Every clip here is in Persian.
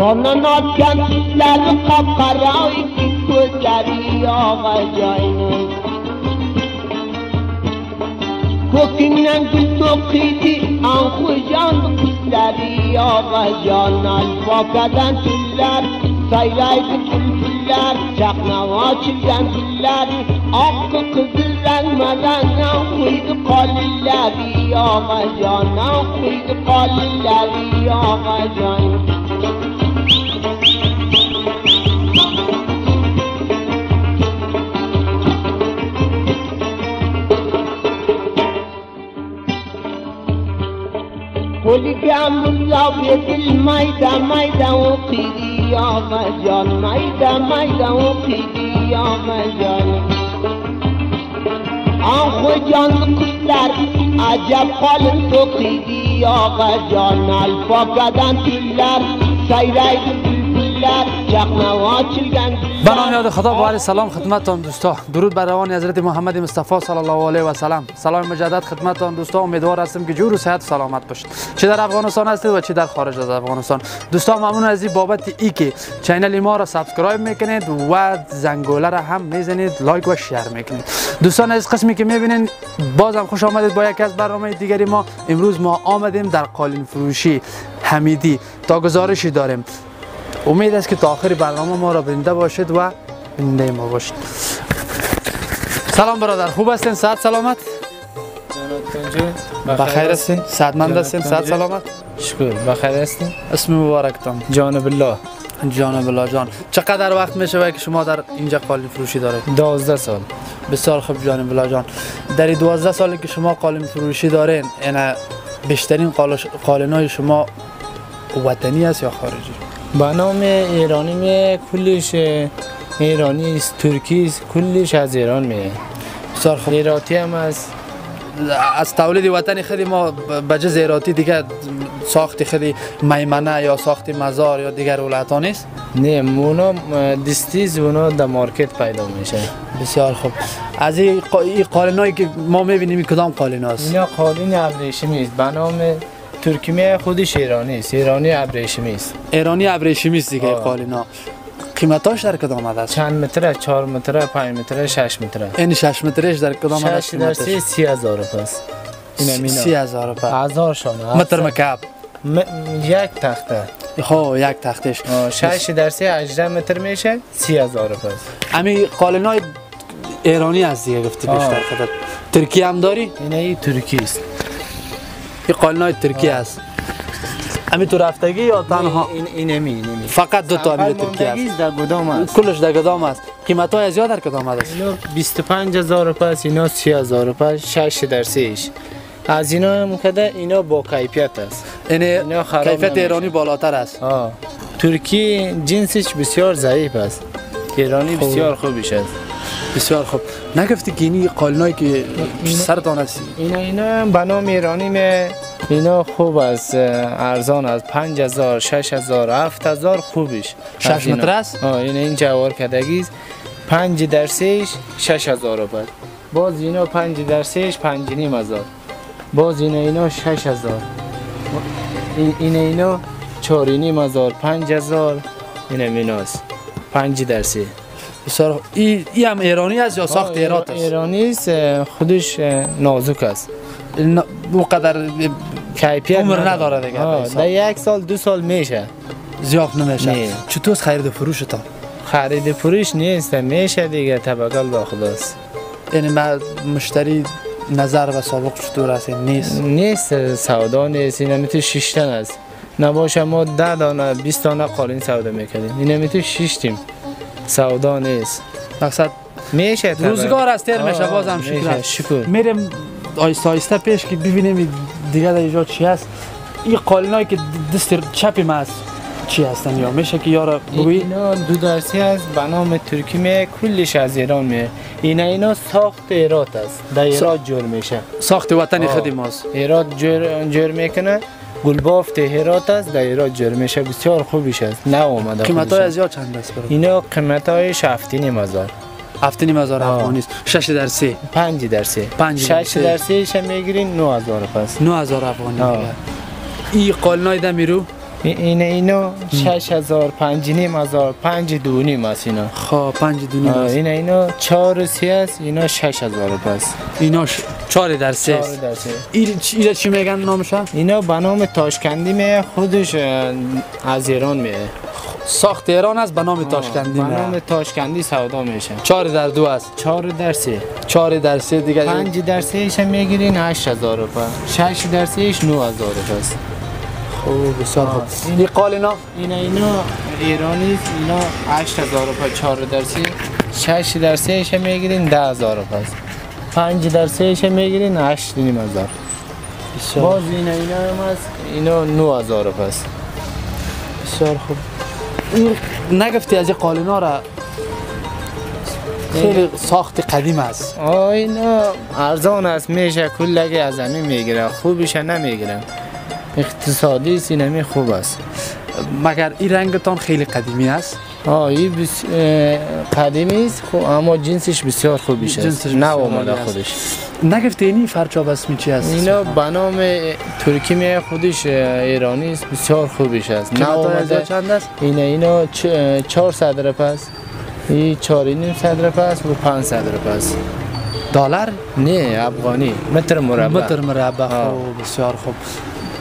Kanına kentler kapkara iki gözleri ağacağını Kokinden gül dokidi ankujan kızları ağacan Alfakadan tüller sayraydı bülbüller Çaknava çilgen güller Akkı kızıl renmeden Kuydu kalilleri ağacan Kuydu kalilleri ağacan ولقام الابيض الميدة ميدة وقيدي يا مجان ميدة ميدة وقيدي يا مجان آخو جان كسر عجب قال تقيدي يا مجان الفاقدان تلر سيري بلبلر چقنوا چلگن به نام خدا و سلام خدمتتان دوستا درود بر روان حضرت محمد مصطفی صلی الله علیه و سلام سلام مجدد خدمتتان دوستا امیدوار هستم که جور و صحت و سلامت باشید. چه در افغانستان هستید و چه در خارج از افغانستان. دوستا ممنون از این بابت ای که channel ما را subscribe می‌کنید و زنگوله را هم می‌زنید like و share می‌کنید. دوستان از قسمی که می‌بینین بازم خوش آمدید با یک از برنامه دیگری ما. امروز ما آمدیم در قالین فروشی حمیدی. تا گزارشی داریم. امید است که تا آخر برنامه ما را بینده باشید و بینده ما باشید سلام برادر خوب هستین؟ صحت سلامت؟ بخیر هستین صحتمند هستین؟ صحت سلامت؟ شکر بخیر هستین اسم مبارکتان. جانب الله. جانب الله جان. چقدر وقت می شود که شما در اینجا قالین فروشی دارید؟ دوازده سال. بسیار خوب جانب الله جان. در این 12 سالی که شما قالین فروشی دارین این بیشترین قالین های شما وطنی است یا خارجی؟ به نام ایرانی می کلش ایرانی است ترکی است کلش از ایران می. خوب ایراتی هم است. از تولید وطنی خیلی ما به جز ایراتی دیگه ساخت خیلی میمنه یا ساخت مزار یا دیگر ولایت نیست؟ نه اونا دستیز اونا در مارکت پیدا میشه. بسیار خوب. از این قالینایی که ما می‌بینیم کدام قالین هست اینا قالین ابریشمی است. به نام ترکیه خودش ایرانی است. ایرانی ابریشمی است. ایرانی ابریشمی است دیگه قالینا قیمتاش در کدام است؟ چند متره؟ 4 متره؟ 5 متره؟ 6 متره؟ این 6 مترش در کدام است 6 در 30000 پس. این مینا 30000 روپیه هزار شانه متر مکعب. م... یک تخته. خب یک تختش. 6 در 3 18 متر میشه. 30000 پس. امی قالینای ایرانی از دیگه گفتی بیشتر خودت ترکیه هم داری؟ این ای ترکی است. این قالینای ترکیه است امی تو رفتگی یا تنها این این امی این امی فقط دو تا امی ترکیه است در گدام است کلش در گدام است قیمت های زیاد در کدام است اینا 25000 پس اینا 30000 پس 6 در 3 از اینا هم کده اینا با کیفیت است اینا کیفیت ایرانی بالاتر است آه. ترکی جنسش بسیار ضعیف است ایرانی بسیار خوبش است بسیار خوب نگفتی که اینی قالینایی که سرتان است. اینا اینا به نام ایرانی اینا خوب است. ارزان است. 5000 6000 7000 خوبش 6 متر است؟ آه این این جوار کدگی 5 در 3 6000 بعد. باز اینا 5 در 3 5 نیم هزار. باز اینا اینا 6000 این اینا 4 نیم هزار 5000 این ایناست. 5 در 3 بسیار ای, ای هم ایرانی است یا ساخت ایرات است ایرانی است خودش نازک است. مقدر کیفیت عمر نداره. دیگه در یک سال دو سال میشه. زیاد نمیشه. چطور خرید و فروشتان خرید فروش نیست میشه دیگه توکل به خداست. یعنی مشتری نظر و سابق چطور است؟ نیست. نیست سودا نیست این می‌تونه شیشتن است. نباشه ما ده دانه 20 دانه قالین سودا می‌کردیم. این می‌تونه شیشتیم سودا نیست. مقصد میشه روزگار است تر میشه بازم شکر شکر. میریم آیسته آیسته پیش که ببینیم دیگه در اینجا چی هست. این قالینایی که دست چپی ما است چی هستن یا؟ میشه که یارا بگویی. اینا دو درسی است به نام ترکی می کلش از ایران می اینا اینا ساخت ایرات است. در ایرات جور میشه. ساخت وطنی خود ماست ایرات جور جور می‌کنه. گلبافت هرات است. در ایرات جور میشه بسیار خوبیش است. نه اومده قیمت های از یا چند است برو اینا قیمت های هفتی نیم هزار. هفته نیم هزار افغانی است شش در سه. پنج در سه. پنج شش در سه ش می‌گیرین 9000 پس. 9000 افغانی این قالنای دمیرو. این این اینو 6000 5 نیم هزار 5 دو نیم است اینا. خب پنج دونی آه، است. این اینو 4 سی است اینا 6000 پس اینا ش... چهار در سه 4 است. در سه. این چی اینا چی میگن نامش اینا به نام تاشکندی میه خودش از ایران میه. ساخت ایران است به نام تاشکندی به نام تاشکندی سودا میشه. چهار در دو است. 4 در سه. چهار در سه دیگه 5 در سه ایش می‌گیرین 8000 روپا 6 در سه ایش 9000 پس خوب بسیار خوب. این- قالینا اینا؟ اینا ایرانی است، اینا 8000 روپا 4 در سه 6 در سه ایش می‌گیرین 10000 پس 5 در سه ایش می‌گیرین 8 نیم هزار. باز اینا اینا هم هست اینا 9000 پس بسیار خوب. این نگفتی از این قالینا را؟ خیلی ساخت قدیم است. آه اینا ارزان است. میشه کلگی از همین می‌گیره خوبش نمی‌گیرن. اقتصادی سینمی خوب است. مگر این رنگتان خیلی قدیمی است؟ آه این بس... قدیمی است خب اما جنسش بسیار خوبیش است. نه آمده. خودش. نگفتی اینی فرچاب اسمی چی است؟ اینا به نام ترکی می خودش ایرانی است بسیار خوبیش است. نه آمده چند است؟ اینا اینا چ... چهار صد رپس این چهار و نیم صد رپس و پنج صد رپس دلار؟ نه افغانی. متر مربع. متر مربع. خوب بسیار خوب.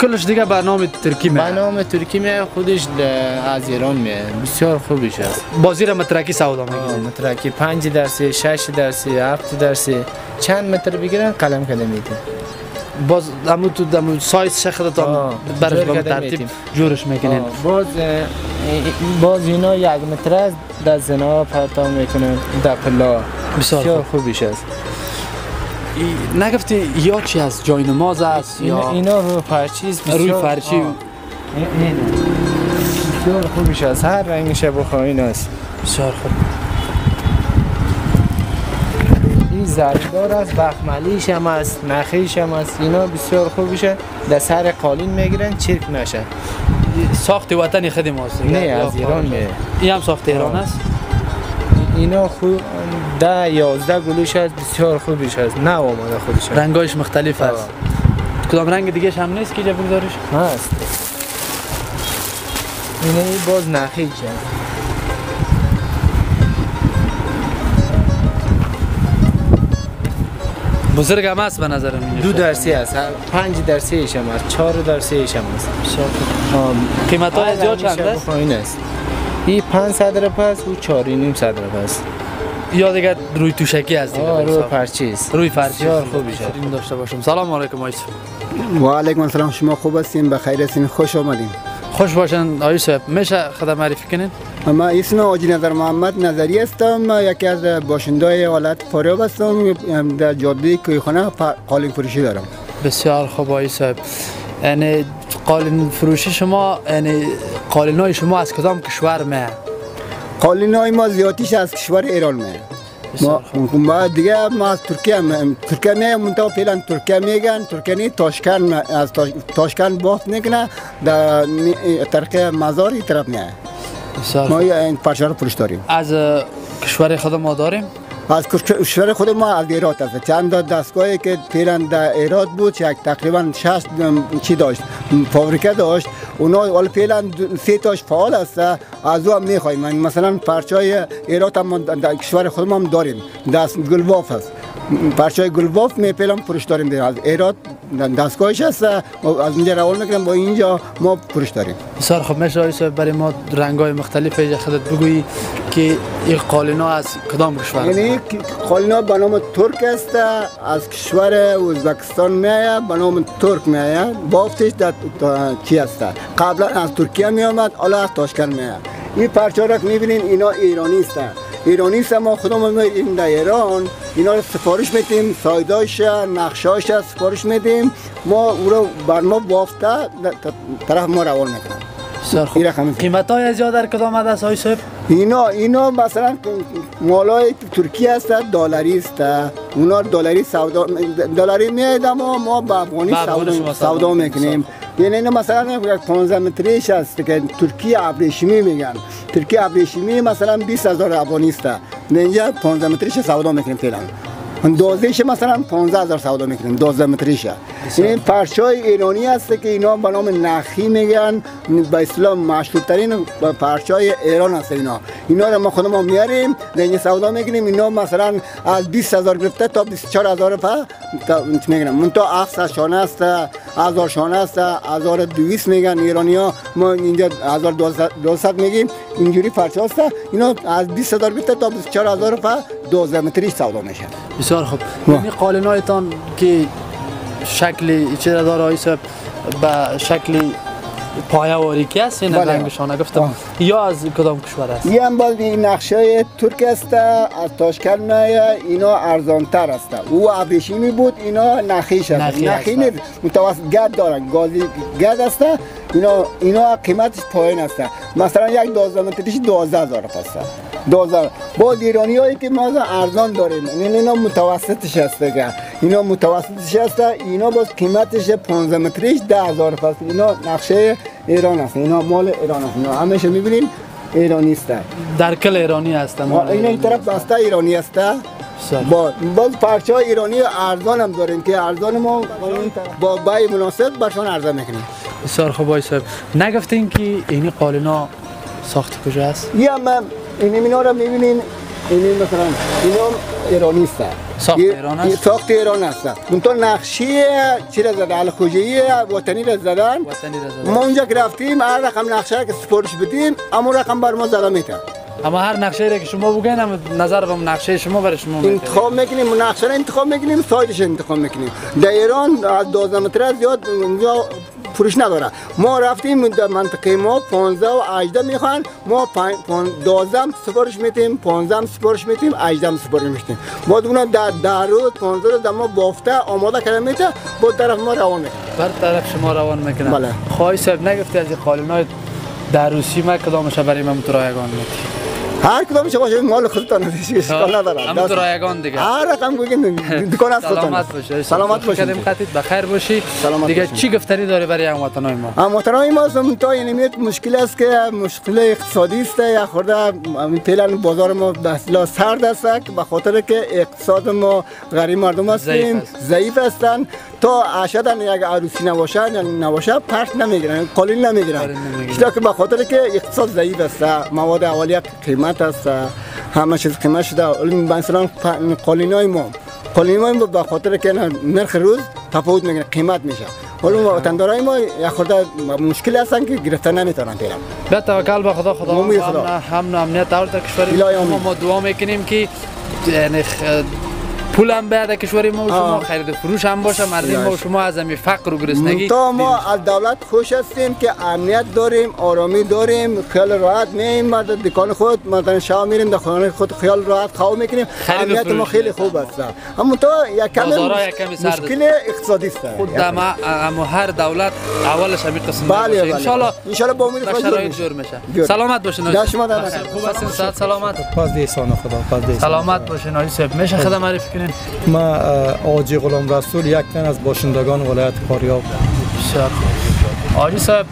کلش دیگه به نام ترکی به می نام ترکی می خودش از ایران می بسیار خوبیش است. بازی را مترکی سودا آه، می‌گیرید مترکی. پنج درسی شش درسی هفت درسی چند متر بگیرن؟ قلم کده میده باز دمو تو دمو سایز شخص تا برش به ترتیب. جورش می‌کنین. باز باز اینا یک متر است در زنا پرتاب می‌کنن. در پلا بسیار بسیار خوب. خوبیش است. نگفتی یا چی است جای نماز است یا اینا رو پرچیز بسیار روی. این- این. بسیار خوبیش است هر رنگش بخواین است. بسیار خوب. این زردار است بخملیش هم است نخیش هم است. اینا بسیار خوبیشه در سر قالین می‌گیرن چرک نشه. ساخت وطنی خودی ماست نه از ایران؟ میه این هم ساخت ایران. است؟ اینا خوب ده یازده گلوش است بسیار خوبیش است نه آمده خودش رنگایش مختلف است کدام رنگ دیگه هم نیست که اینجا بگذاریش؟ هست اینا ای باز نخیش است بزرگ هم است به نظر من دو درسی است پنج درسی ایش هم است چهار درسی ایش هم خوب. قیمت های یا چند است این است. این پنج صد رپس و چهار و نیم صد رپس. یا دیگه روی توشکی است دیگه آه رو بسیار. پرچیز. روی فرچی بسیار خوبی شد. این داشته باشم. سلام علیکم آیس و علیکم السلام. شما خوب هستین؟ بخیر هستین. خوش آمدین. خوش باشن آیس صاحب میشه خدا معرفی کنین؟ ما اسم آجی نظر محمد نظری هستم. یکی از باشنده حالت فاریاب هستم. در جاده کویخانه قالین فروشی دارم. بسیار خوب آیس صاحب یعنی قالین فروشی شما یعنی قالین های شما از کدام کشور می قالین های ما زیادیش از کشور ایران میه ما, ما دیگه ما از ترکیه هم ترکیه نه منتها فعلا ترکیه میگن ترکیه نه تاشکن از تاش- تاشکن بافت می‌کنه در می- طرق مزار این طرف بسیار ما. این پرچه رو فروش داریم از کشور خود ما داریم از کشور خود ما از ایرات است چند دستگاهی که فعلا در ایرات بود یک تقریبا شش چی داشت فابریکه داشت اونا حالا فعلا سه تاش فعال است از او هم می‌خوایم مثلا پرچای ایرات هم در کشور خود ما هم داریم. دست گلواف است پرچای گلواف می فعلا فروش داریم. از ایرات دستگاهش است و از اونجا روان می‌کنم با اینجا ما فروش داریم. بسیار خوب میشه آیس صاحب. برای ما رنگ های مختلف خودت بگویی که این قالین ها از کدام کشور یعنی قالنا به نام ترک است از کشور ازبکستان میآید به نام ترک میآید. بافتش در چی است؟ قبلا از ترکیه می آمد حالا از تاشکند میآید. این که می‌بینین اینا ایرانی است ایرانی است ما خودمون میریم در ایران. اینا رو سفارش میدیم سایداش نقشاش سفارش میدیم. ما او رو بر ما بافته طرف ما روان می‌کنم بسیار خوب. این رقم قیمت های از در کدام است آیس صاحب اینا اینا مثلا مالای ترکیه است دلاری است. اونا دلاری سودا دلاری میاید اما ما با افغانی سودا, سودا. می‌کنیم. یعنی اینا مثلا یک 15 متریش است که ترکیه ابریشمی میگن. ترکیه ابریشمی مثلا 20 هزار است اینجا 15 متریش سودا می‌کنیم فعلا. دوزهش مثلا 15 هزار سودا می‌کنیم 12 متریشه این پرچای ایرانی هست که اینا به نام نخی میگن به اسلام مشهورترین پرچای ایران هست اینا. اینا رو ما خودمون میاریم دنگ سودا می‌کنیم اینا مثلا از 20 هزار گرفته تا 24 هزار پا میگن؟ من تا افس شانه است هزار شانه است هزار دویست میگن ایرانی ها ما اینجا هزار میگیم. اینجوری پرچه هست. اینا از 20 هزار گرفته تا 24 هزار پا 12 متری سودا میشه. بسیار خوب. این قالینایتان که شکل چه داره صاحب به شکل پایه که است این بله. رنگشان گفتم. یا از کدام کشور است؟ این هم باز این نقشه ترک است از تاشکن میایه اینا ارزان تر است. او ابریشمی بود اینا نخیش است. نخی است. نخی نیست. متوسط گرد دارن. گازی گرد است. اینا اینا قیمتش پایین است. مثلا یک 12 متریش 12000 هست 12000 با ایرانی هایی که ما ارزان داریم. این اینا متوسطش است دیگه. اینا متوسطش است اینا باز قیمتش 15 متریش 10000 هست اینا نقشه ایران است. اینا مال ایران است. اینا همیشه می‌بینین ایرانی است. در کل ایرانی هستم اینا این طرف بسته ایرانی است. با باز پرچه های ایرانی ارزان هم داریم که ارزان ما با بای مناسب برشان عرضه می‌کنیم. بسیار خوب صاحب. نگفتین که اینی قالنا ساخت کجا است؟ یه هم این اینا رو می‌بینین. این مثلا اینا ایرانی است ساخت ایران است؟ ساخت ایران است اون نقشی چی را زده الخوجهی وطنی را زدن. وطنی را زدن. ما اونجا که رفتیم هر رقم نقشه که سفارش بدیم اما رقم بر ما زده میتن اما هر نقشه را که شما بگین هم نظر به نقشه شما برای شما می‌ده. انتخاب می‌کنیم نقشه را انتخاب می‌کنیم سایدش انتخاب می‌کنیم. در ایران از 12 متر زیاد اونجا فروش نداره ما رفتیم در منطقه ما 15 و 18 می‌خوان ما 12 سفارش میتیم 15 سفارش میتیم 18 سفارش میتیم بعد اونا در در روز 15 روز ما بافته آماده کرده میته با طرف ما روان می‌کنیم بر طرف شما روان می‌کنن. بله. خواهی صاحب نگفتی از این قالینای در روسی ما کدامش برای من تو رایگان میدی؟ هر کدامش باشه مال خودتان است اشکال نداره تو دست- رایگان دیگه هر رقم بگین دکان از خودتان سلامت. باشه سلامت کردیم باشید قطعیت بخیر باشی دیگه باشید. چی گفتنی داری برای هموطنای ما تنهای ما هم تا این مشکل است که مشکل اقتصادی است یا خورده همین فعلا بازار ما اصطلاح سرد است به خاطر که اقتصاد ما غریب مردم هستیم است. ضعیف هستن تا اشدن یک عروسی نباشه یا نباشه پرت نمی‌گیرن قلیل نمی‌گیرن. چرا که به خاطر که اقتصاد ضعیف است مواد اولیه قیمت است همه چیز قیمت شده مثلا قالینای ما. قالینای ما به خاطر که نرخ روز تفاوت می‌گیره قیمت میشه. ما وطندارای ما یک خورده مشکل هستن که گرفتن نمی‌تونن فعلا به توکل به خدا خدا هم امنیت کشوری الهی ما دعا می‌کنیم که یعنی پول هم به در کشوری ما و شما. خرید فروش هم باشه مردم ما و. شما از همین فقر و گرسنگی تا ما از دولت خوش هستیم که امنیت داریم آرامی داریم خیال راحت میایم بعد دکان خود مثلا شام میریم در خانه خود خیال راحت خواب می‌کنیم امنیت ما خیلی. خوب است اما تو است. مشکل اقتصادی است خود اما هر دولت اولش همین قسم بله بله انشالله انشالله با امید به خدا جور شرایط میشه. جور میشه. سلامت باشین آقای شما در. خوب هستین صحت سلامت پس دیسان خدا پس دیسان سلامت باشین آقای صاحب میشه خدمت معرفی کنین ما آجی غلام رسول یک تن از باشندگان ولایت فاریاب بسیار. آقای صاحب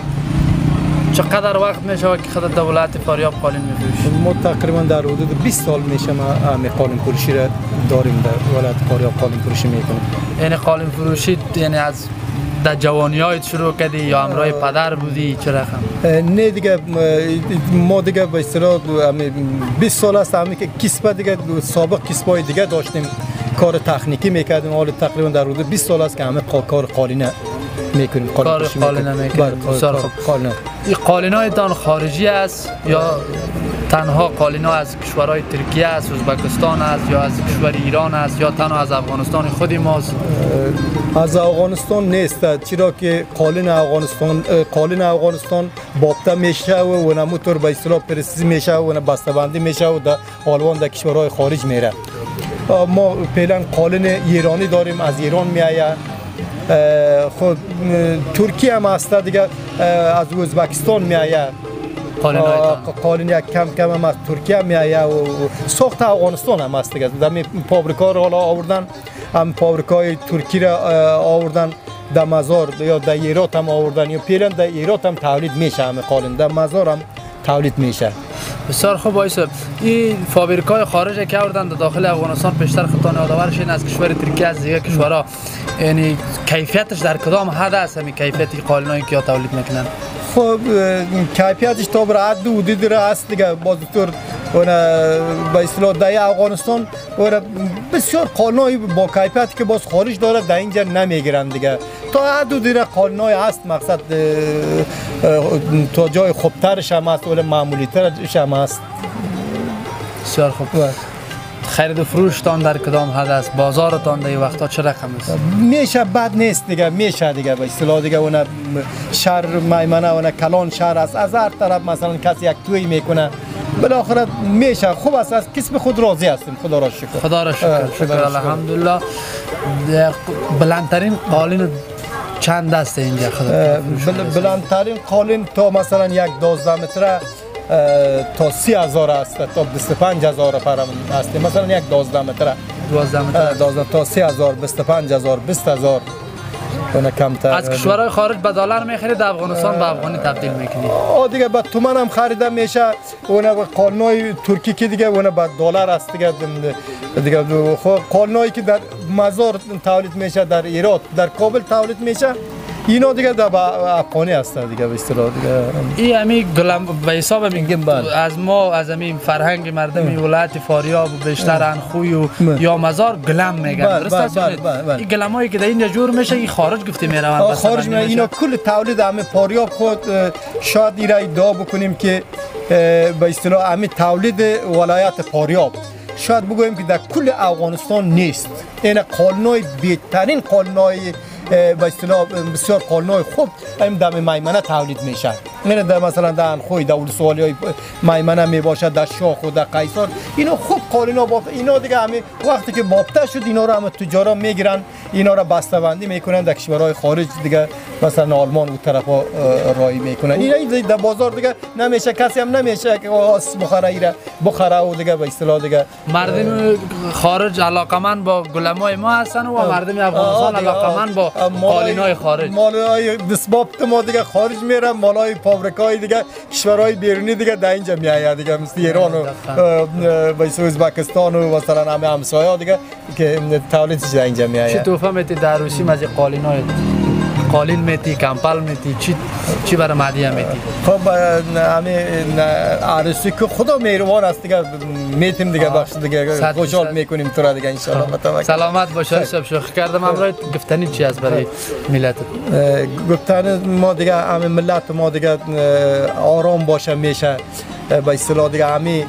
چقدر وقت میشه که خود دولت فاریاب قالین میفروشی ما تقریبا در حدود 20 سال میشه ما همه قالین فروشی را داریم در ولایت فاریاب قالین فروشی می‌کنیم. یعنی قالین فروشی یعنی از در جوانی های شروع کردی یا همراه پدر بودی؟ چه رقم؟ نه دیگه ما دیگه به اصطلاح همه 20 سال است همه که کسبه دیگه سابق کسبای دیگه داشتیم. کار تکنیکی می‌کردیم حالا تقریبا در حدود 20 سال است که همه کار قالینه می‌کنیم کار فروشی قالینه می‌کنیم. بله، کار- بسیار کار خوب. قالینه. این قالین هایتان خارجی است یا تنها قالین ها از کشورهای ترکیه است ازبکستان است یا از کشور ایران است یا تنها از افغانستان؟ خودی ماست. از افغانستان نیست. چرا که قالین افغانستان قالین افغانستان بافته میشه و نموتور به اصطلاح پرسیزی میشه و بسته‌بندی میشه و در آلوان در کشورهای خارج میره. ما فعلا قالین ایرانی داریم از ایران میآید. خود ترکیه هم هست دیگه از ازبکستان میآید. قالین یک کم کم هم از ترکیه میآید و ساخت افغانستان هم هست دیگه. در پابریکا رو حالا آوردن هم پابریکای ترکی را آوردن در مزار یا در ایرات هم آوردن یا پیرن در ایرات هم تولید میشه همه قالین در مزار هم تولید میشه. بسیار خوب وایس این فابریکای خارج که آوردن داخل افغانستان پیشتر خطان یادآورش این از کشور ترکیه از دیگه کشورها. یعنی کیفیتش در کدام حد است؟ همین کیفیتی قالینایی که تولید می‌کنن. خب کیفیتش تا بر حدودی را است دیگه. باز اون به اصطلاح در افغانستان اون بسیار قانونی با کیفیتی که باز خارج داره در اینجا نمی‌گیرن دیگه. تا حد را قانونی هست مقصد تا جای خوبترش هم هست ولی معمولی ترش هم هست. بسیار خوب. خرید و فروشتان در کدام حد است؟ بازارتان در این وقتا چه رقم است؟ میشه بد نیست دیگه میشه دیگه. به اصطلاح دیگه اون شهر میمنه اون کلان شهر است. از هر طرف مثلا کسی یک توی می‌کنه. بالاخره میشه. خوب است. از کسب خود راضی هستیم. خدا را شکر. خدا را شکر. شکر. الحمدلله. بلندترین قالین چند دسته اینجا؟ خدا بلندترین قالین تا مثلا یک دوازده متره تا سی هزار است. تا 25 هزار پرم است. مثلا یک دوازده متره. 12 اه، متر دوازده تا سی هزار 25 هزار 20 هزار. اون کمتر. از کشورهای خارج به دلار می‌خرید افغانستان به افغانی تبدیل می‌کنی. آه دیگه با تومن هم خریده میشه. اون قانونای ترکی که دیگه اون با دلار است دیگه. دیگه خب قانونایی که در مزار تولید میشه در ایران در کابل تولید میشه. اینا دیگه در افغانی هست دیگه به اصطلاح دیگه این همی گلم به حساب میگم بله. از ما از همین فرهنگ مردم ولایت فاریاب بیشتر انخوی و بله. یا مزار گلم میگن بله، درست بله، است بله، بله، بله. این گلمایی که در اینجا جور میشه این خارج گفته می‌روند خارج می میشه. اینا کل تولید همه پاریاب خود شاید ایرا ادعا بکنیم که به اصطلاح همه تولید ولایت پاریاب شاید بگوییم که در کل افغانستان نیست این قانونای بهترین قانونای به اصطلاح بسیار قانونای خوب این در میمنه تولید میشه. این در مثلا در انخوی در ولسوالی های میمنه می باشد در شاخ و در قیصر اینا خوب قانونا با اینا دیگه همه وقتی که بابته شد اینا رو همه تجارا می‌گیرن اینا رو بسته‌بندی می‌کنن در کشورهای خارج دیگه مثلا آلمان و طرف ها رایی می‌کنن. اینا این در بازار دیگه نمیشه کسی هم نمیشه که آس بخره ایره بخره و دیگه به اصطلاح دیگه. مردم خارج علاقمند با گلمای ما هستن و مردم افغانستان علاقمند با قالینای خارج. مالای دسبابت ما دیگه خارج میره مالای فابریکای دیگه کشورهای بیرونی دیگه در اینجا میآید دیگه مثل ایران و اصطلاح ازبکستان و مثلا همه همسایه دیگه که تولیدش در اینجا چی میآید توفه میتی در روسیم از این قالینای قالین میتی کمپل میتی چی چی برای مدیه میتی خب همه عروسی که خدا مهربان است دیگه میتیم دیگه بخش دیگه خوشحال. می‌کنیم تو را دیگه ان شاء الله متوکل سلامت باشه شب شوخی کردم امروز گفتنی چی است برای ملت گفتن ما دیگه همه ملت ما دیگه آرام باشه میشه به اصطلاح دیگه همه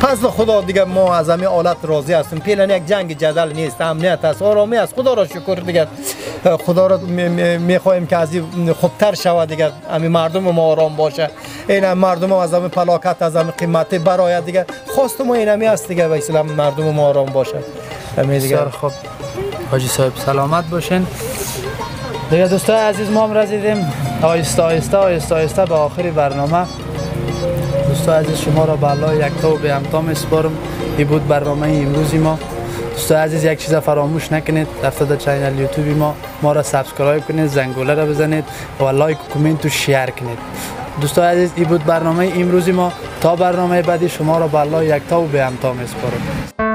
پس خدا دیگه ما از همه حالت راضی هستیم. پیلا یک جنگ جدل نیست امنیت است آرامی است. خدا را شکر دیگه. خدا را می‌خواهیم که از خوبتر شود دیگه. همه مردم ما آرام باشه. این مردم از همه پلاکت از همه قیمتی برای دیگه. خواست ما این است دیگه. به اصطلاح مردم ما آرام باشه. همه دیگه. خوب. حاجی صاحب سلامت باشین. دیگه دوستای عزیز ما هم رسیدیم. آیسته آیسته آیسته به آخر برنامه. دوستای عزیز شما را به الله یک تا و به همتا میسپارم. این بود برنامه امروزی ما. دوستای عزیز یک چیز فراموش نکنید. رفته در channel یوتیوبی ما. ما را subscribe کنید زنگوله را بزنید و like و کامنت و share کنید. دوستای عزیز این بود برنامه امروزی ما. تا برنامه بعدی شما را به الله یکتا و بی همتا میسپارم.